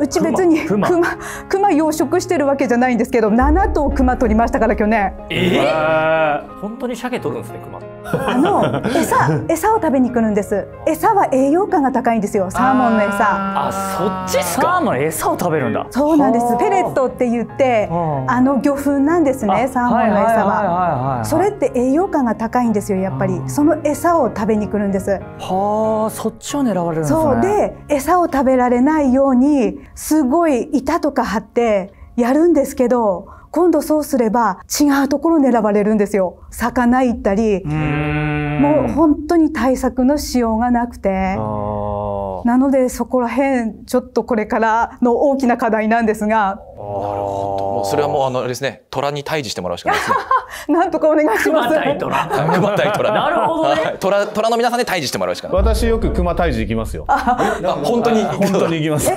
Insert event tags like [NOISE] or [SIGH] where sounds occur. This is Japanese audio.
うち別に熊熊。熊養殖してるわけじゃないんですけど7頭熊取りましたから去年。ええ本当に鮭取るんですね熊。あの [LAUGHS] 餌餌を食べに来るんです。餌は栄養価が高いんですよ。サーモンの餌。あそっちっすサーかモンの餌。を食べるんだ。そうなんです。はあ。ペレットって言ってはああの魚粉なんですねサーモンの餌は。それって栄養価が高いんですよやっぱり。その餌を食べに来るんです。はあそっちを狙われるんですね。そう。で餌を食べられないようにすごい板とか張ってやるんですけど今度そうすれば違うところ狙われるんですよ。魚行ったりうーん。もう本当に対策のしようがなくて。なのでそこら辺ちょっとこれからの大きな課題なんですが。もうそれはもうあのあれですね虎に退治してもらうしかないです。ねなんとかお願いしま熊す。対虎。はい熊対虎。なるほどね。はい。虎虎の皆さんで退治してもらうしかない。私よく熊退治行きますよ。あ本当に本当に行きます。